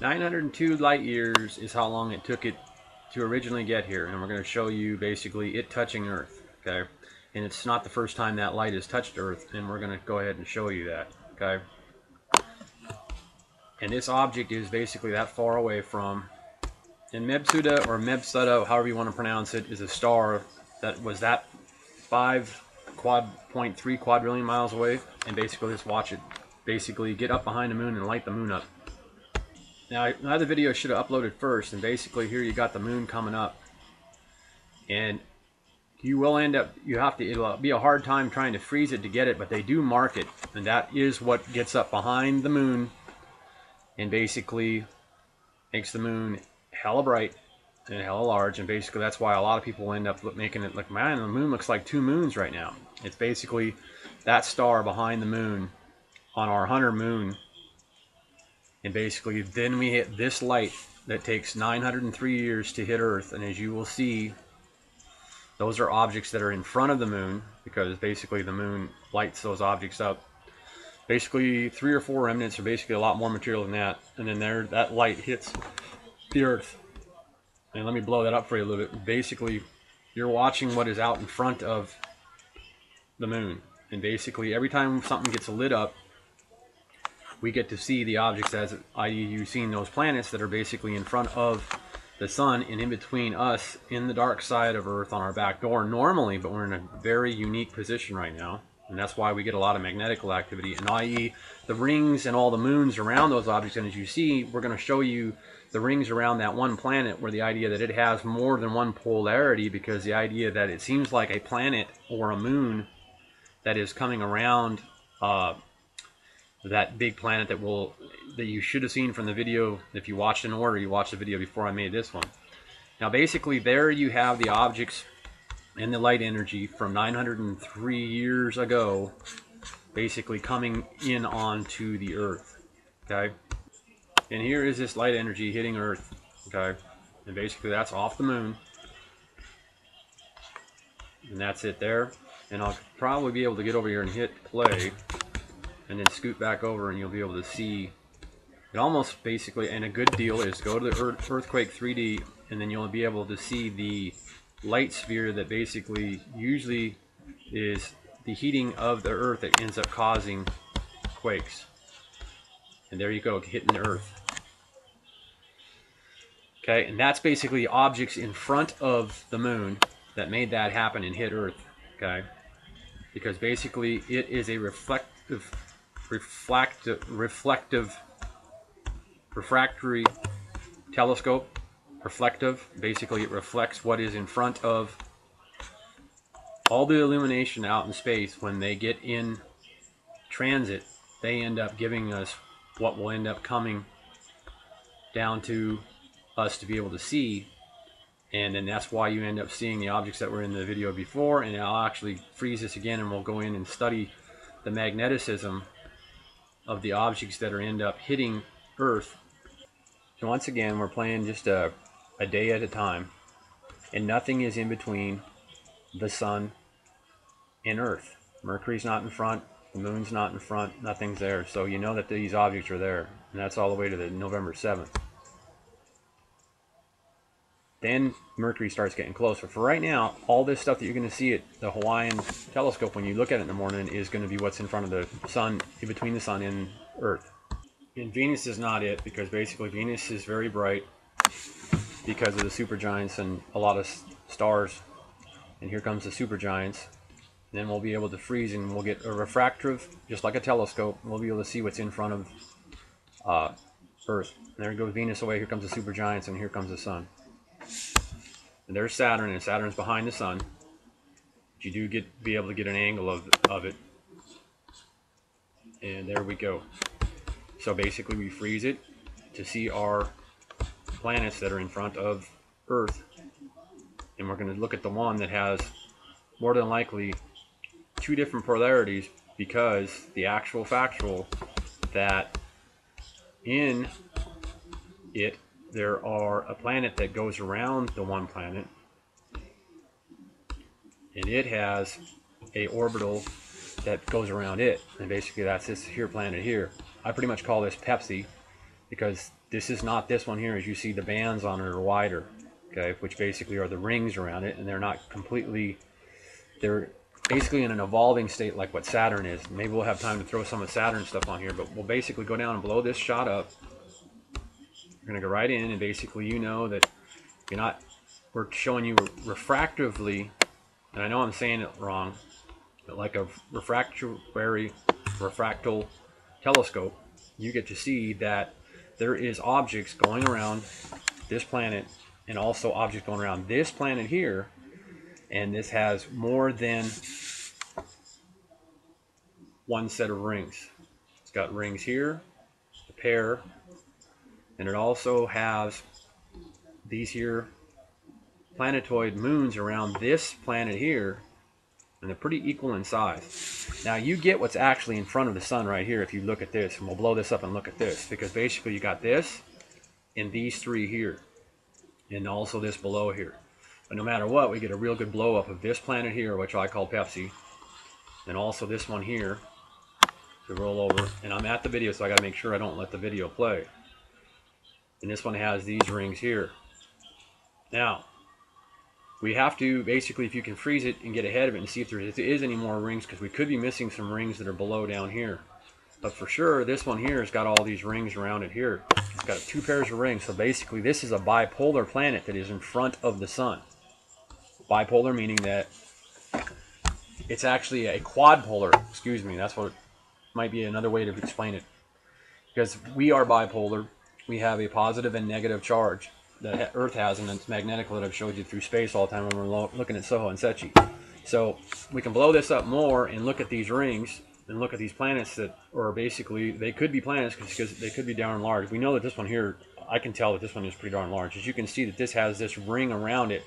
902 light years is how long it took it to originally get here. And we're going to show you basically it touching Earth. Okay. And it's not the first time that light has touched Earth. And we're going to go ahead and show you that. Okay. And this object is basically that far away from and Mebsuda or Mebsuda, however you want to pronounce it, is a star that was that five quad point three quadrillion miles away, and basically just watch it basically get up behind the moon and light the moon up. Now, another video should have uploaded first, and basically here you got the moon coming up, and you will end up you have to it'll be a hard time trying to freeze it to get it, but they do mark it, and that is what gets up behind the moon, and basically makes the moon hella bright and hella large, and basically that's why a lot of people end up making it look, man, the moon looks like two moons right now. It's basically that star behind the moon on our hunter moon, and basically then we hit this light that takes 903 years to hit Earth, and as you will see, those are objects that are in front of the moon because basically the moon lights those objects up. Basically, three or four remnants are basically a lot more material than that, and then there that light hits the Earth. And let me blow that up for you a little bit. Basically, you're watching what is out in front of the moon. And basically, every time something gets lit up, we get to see the objects as, i.e., you've seen those planets that are basically in front of the sun and in between us in the dark side of Earth on our back door normally, but we're in a very unique position right now. And that's why we get a lot of magnetical activity, and i.e., the rings and all the moons around those objects. And as you see, we're going to show you the rings around that one planet where the idea that it has more than one polarity because the idea that it seems like a planet or a moon that is coming around uh, that big planet that will that you should have seen from the video if you watched in order you watched the video before I made this one now basically there you have the objects and the light energy from 903 years ago basically coming in onto the earth okay and here is this light energy hitting Earth, okay? And basically that's off the moon. And that's it there. And I'll probably be able to get over here and hit play and then scoot back over and you'll be able to see it almost basically, and a good deal is go to the Earthquake 3D and then you'll be able to see the light sphere that basically usually is the heating of the Earth that ends up causing quakes. And there you go, hitting the Earth. Okay, and that's basically objects in front of the moon that made that happen and hit Earth. Okay, because basically it is a reflective, reflective, reflective, refractory telescope. Reflective, basically it reflects what is in front of all the illumination out in space when they get in transit. They end up giving us what will end up coming down to us to be able to see and then that's why you end up seeing the objects that were in the video before and I'll actually freeze this again and we'll go in and study the magneticism of the objects that are end up hitting Earth. So once again we're playing just a, a day at a time and nothing is in between the sun and Earth. Mercury's not in front, the moon's not in front, nothing's there. So you know that these objects are there and that's all the way to the November 7th then Mercury starts getting closer. For right now, all this stuff that you're going to see at the Hawaiian telescope when you look at it in the morning is going to be what's in front of the sun, in between the sun and Earth. And Venus is not it because basically Venus is very bright because of the supergiants and a lot of stars. And here comes the supergiants. Then we'll be able to freeze and we'll get a refractive, just like a telescope. We'll be able to see what's in front of uh, Earth. And there goes Venus away. Here comes the supergiants, and here comes the sun. And there's Saturn, and Saturn's behind the sun. But you do get be able to get an angle of, of it. And there we go. So basically we freeze it to see our planets that are in front of Earth. And we're going to look at the one that has more than likely two different polarities because the actual factual that in it there are a planet that goes around the one planet and it has a orbital that goes around it and basically that's this here planet here I pretty much call this Pepsi because this is not this one here. As you see, the bands on it are wider, okay, which basically are the rings around it, and they're not completely. They're basically in an evolving state like what Saturn is. Maybe we'll have time to throw some of Saturn stuff on here, but we'll basically go down and blow this shot up. We're gonna go right in, and basically you know that you're not. We're showing you refractively, and I know I'm saying it wrong, but like a refractory refractal telescope, you get to see that there is objects going around this planet and also objects going around this planet here and this has more than one set of rings. It's got rings here, a pair, and it also has these here planetoid moons around this planet here and they're pretty equal in size. Now you get what's actually in front of the sun right here if you look at this, and we'll blow this up and look at this, because basically you got this and these three here, and also this below here. But no matter what, we get a real good blow up of this planet here, which I call Pepsi, and also this one here to roll over. And I'm at the video, so I got to make sure I don't let the video play. And this one has these rings here. Now, we have to basically if you can freeze it and get ahead of it and see if there is any more rings because we could be missing some rings that are below down here. But for sure this one here has got all these rings around it here. It's got two pairs of rings. So basically this is a bipolar planet that is in front of the sun. Bipolar meaning that it's actually a quadpolar. Excuse me that's what might be another way to explain it. Because we are bipolar we have a positive and negative charge that Earth has and its magnetical that I've showed you through space all the time when we're looking at Soho and Secchi. So we can blow this up more and look at these rings and look at these planets that are basically, they could be planets because they could be darn large. We know that this one here, I can tell that this one is pretty darn large. As you can see that this has this ring around it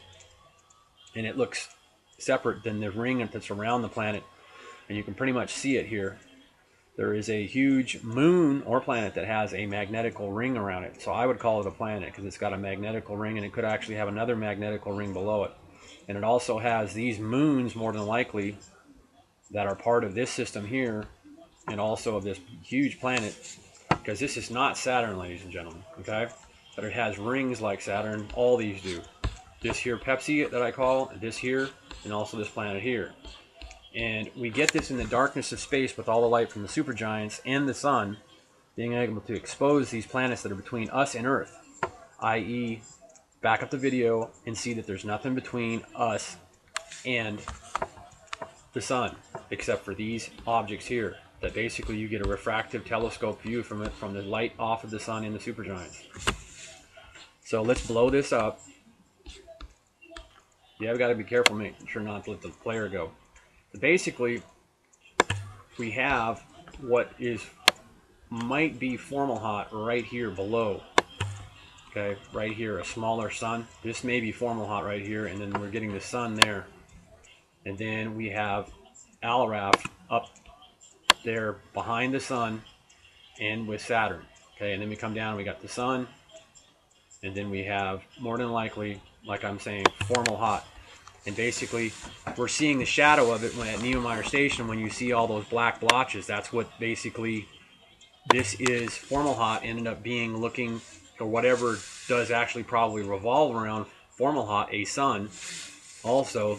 and it looks separate than the ring that's around the planet. And you can pretty much see it here there is a huge moon or planet that has a magnetical ring around it. So I would call it a planet because it's got a magnetical ring and it could actually have another magnetical ring below it. And it also has these moons, more than likely, that are part of this system here and also of this huge planet because this is not Saturn, ladies and gentlemen, okay? But it has rings like Saturn. All these do. This here Pepsi that I call, this here, and also this planet here. And we get this in the darkness of space with all the light from the supergiants and the sun being able to expose these planets that are between us and Earth, i.e., back up the video and see that there's nothing between us and the sun except for these objects here that basically you get a refractive telescope view from it from the light off of the sun in the supergiants. So let's blow this up. Yeah, I've got to be careful making sure not to let the player go basically we have what is might be Fomalhaut right here below. Okay right here a smaller sun. This may be Fomalhaut right here and then we're getting the sun there. And then we have Alrath up there behind the sun and with Saturn. Okay and then we come down we got the sun. And then we have more than likely like I'm saying Fomalhaut and basically we're seeing the shadow of it when at Neumayer Station when you see all those black blotches that's what basically this is. Fomalhaut ended up being looking or whatever does actually probably revolve around Fomalhaut a sun. Also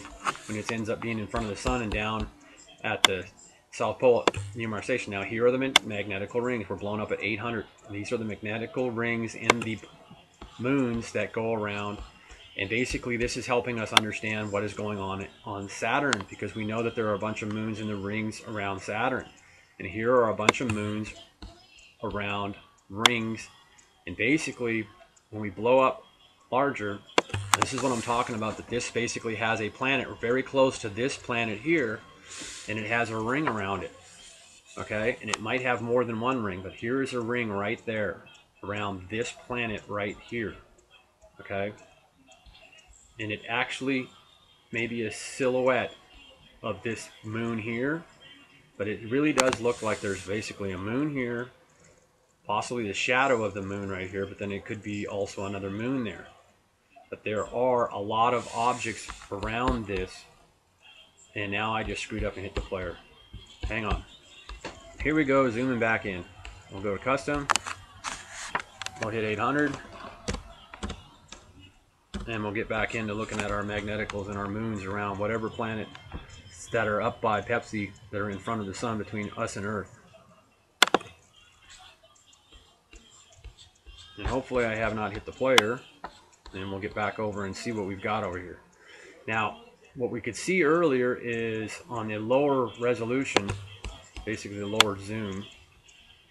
when it ends up being in front of the sun and down at the South Pole Neumayer Station now here are the magnetical rings. We're blown up at 800 these are the magnetical rings in the moons that go around and basically, this is helping us understand what is going on on Saturn because we know that there are a bunch of moons in the rings around Saturn. And here are a bunch of moons around rings. And basically, when we blow up larger, this is what I'm talking about, that this basically has a planet very close to this planet here, and it has a ring around it. Okay, and it might have more than one ring, but here is a ring right there around this planet right here. Okay, and it actually may be a silhouette of this moon here but it really does look like there's basically a moon here possibly the shadow of the moon right here but then it could be also another moon there. But there are a lot of objects around this and now I just screwed up and hit the player. Hang on. Here we go zooming back in. We'll go to custom. We'll hit 800. And we'll get back into looking at our magneticals and our moons around whatever planet that are up by Pepsi that are in front of the sun between us and Earth. And hopefully I have not hit the player. And we'll get back over and see what we've got over here. Now, what we could see earlier is on the lower resolution, basically the lower zoom,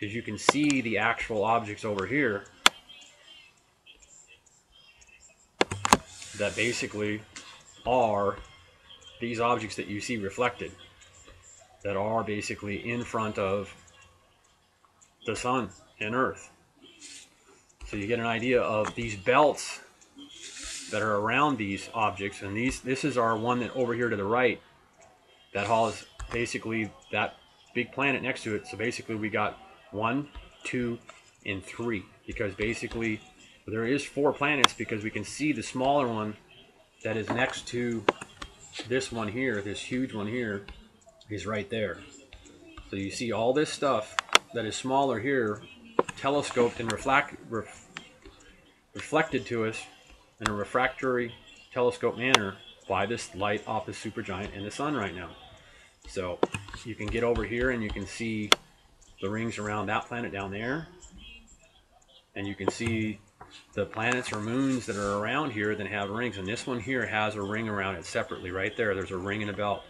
is you can see the actual objects over here that basically are these objects that you see reflected that are basically in front of the sun and earth. So you get an idea of these belts that are around these objects and these this is our one that over here to the right that has basically that big planet next to it. So basically we got one, two, and three because basically there is four planets because we can see the smaller one that is next to this one here, this huge one here, is right there. So you see all this stuff that is smaller here, telescoped and reflect, ref, reflected to us in a refractory telescope manner by this light off the supergiant in the sun right now. So you can get over here and you can see the rings around that planet down there. And you can see the planets or moons that are around here that have rings. And this one here has a ring around it separately right there. There's a ring and a belt.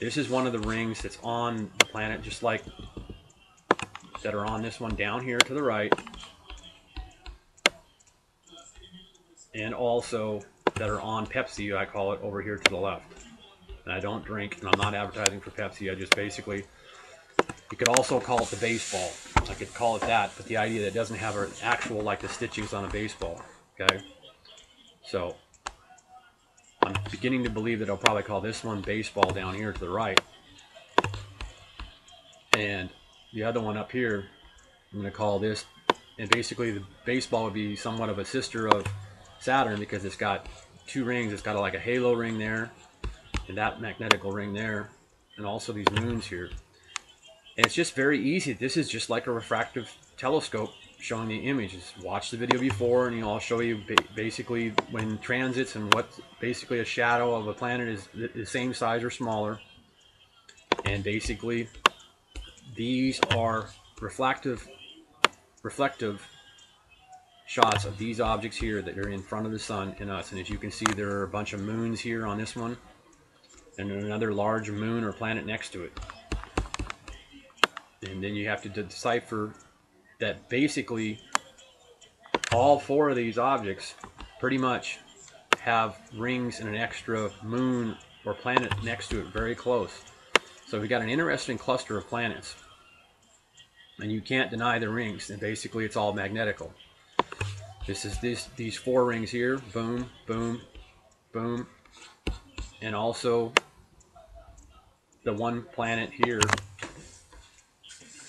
This is one of the rings that's on the planet just like that are on this one down here to the right. And also that are on Pepsi, I call it, over here to the left. And I don't drink, and I'm not advertising for Pepsi. I just basically, you could also call it the baseball. I could call it that, but the idea that it doesn't have an actual, like the stitchings on a baseball. Okay? So, I'm beginning to believe that I'll probably call this one baseball down here to the right. And the other one up here, I'm going to call this, and basically the baseball would be somewhat of a sister of Saturn because it's got two rings. It's got like a halo ring there, and that magnetical ring there, and also these moons here. And it's just very easy. This is just like a refractive telescope showing the images. Watch the video before, and I'll show you basically when transits and what basically a shadow of a planet is the same size or smaller. And basically, these are reflective, reflective shots of these objects here that are in front of the sun and us. And as you can see, there are a bunch of moons here on this one, and another large moon or planet next to it. And then you have to decipher that basically all four of these objects pretty much have rings and an extra moon or planet next to it very close. So we've got an interesting cluster of planets. And you can't deny the rings, and basically it's all magnetical. This is this these four rings here. Boom, boom, boom. And also the one planet here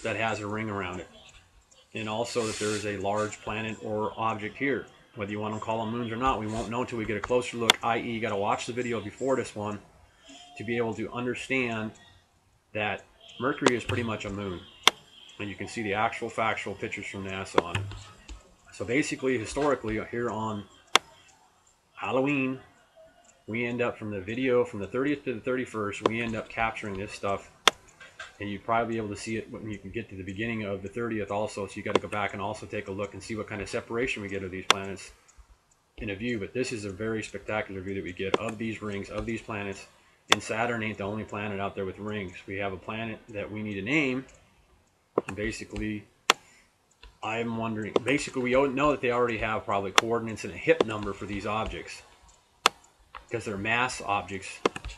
that has a ring around it. And also that there is a large planet or object here. Whether you want to call them moons or not, we won't know until we get a closer look, i.e. you got to watch the video before this one to be able to understand that Mercury is pretty much a moon. And you can see the actual factual pictures from NASA on it. So basically, historically, here on Halloween, we end up from the video from the 30th to the 31st, we end up capturing this stuff. And you'd probably be able to see it when you can get to the beginning of the 30th also. So you got to go back and also take a look and see what kind of separation we get of these planets in a view. But this is a very spectacular view that we get of these rings, of these planets. And Saturn ain't the only planet out there with rings. We have a planet that we need to name. And basically, I'm wondering, basically we know that they already have probably coordinates and a hip number for these objects. Because they're mass objects,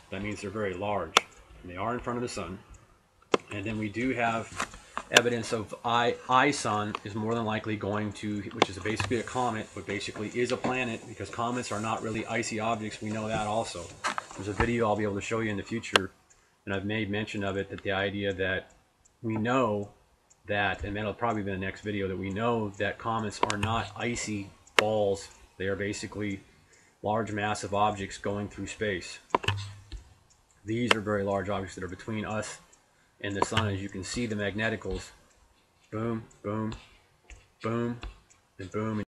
that means they're very large. And they are in front of the sun. And then we do have evidence of I, ISON is more than likely going to, which is basically a comet, but basically is a planet because comets are not really icy objects. We know that also. There's a video I'll be able to show you in the future, and I've made mention of it, that the idea that we know that, and that'll probably be the next video, that we know that comets are not icy balls. They are basically large massive objects going through space. These are very large objects that are between us and the. As you can see the magneticals, boom, boom, boom, and boom,